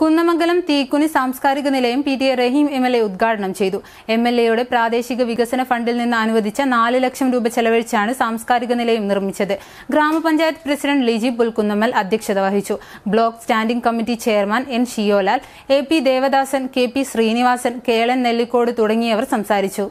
കുന്നമംഗലം തീക്കുനി സാംസ്കാരിക നിലയം P T A Rahim M L A ഉദ്ഘാടനം ചെയ്തു. എം എൽ എയുടെ പ്രാദേശിക വികസന ഫണ്ടിൽ നിന്ന് അനുവദിച്ച നാല് ലക്ഷം രൂപ ചെലവഴിച്ചാണ് സാംസ്കാരിക നിലയം നിർമ്മിച്ചത്. ഗ്രാമപഞ്ചായത്ത് പ്രസിഡന്റ് ലിജി പുൽക്കുന്നമ്മൽ അധ്യക്ഷത വഹിച്ചു. Block standing committee chairman N Shiyolal A P Devadasan K P Sreenivasan Kelan Nellikode തുടങ്ങിയവർ സംസാരിച്ചു.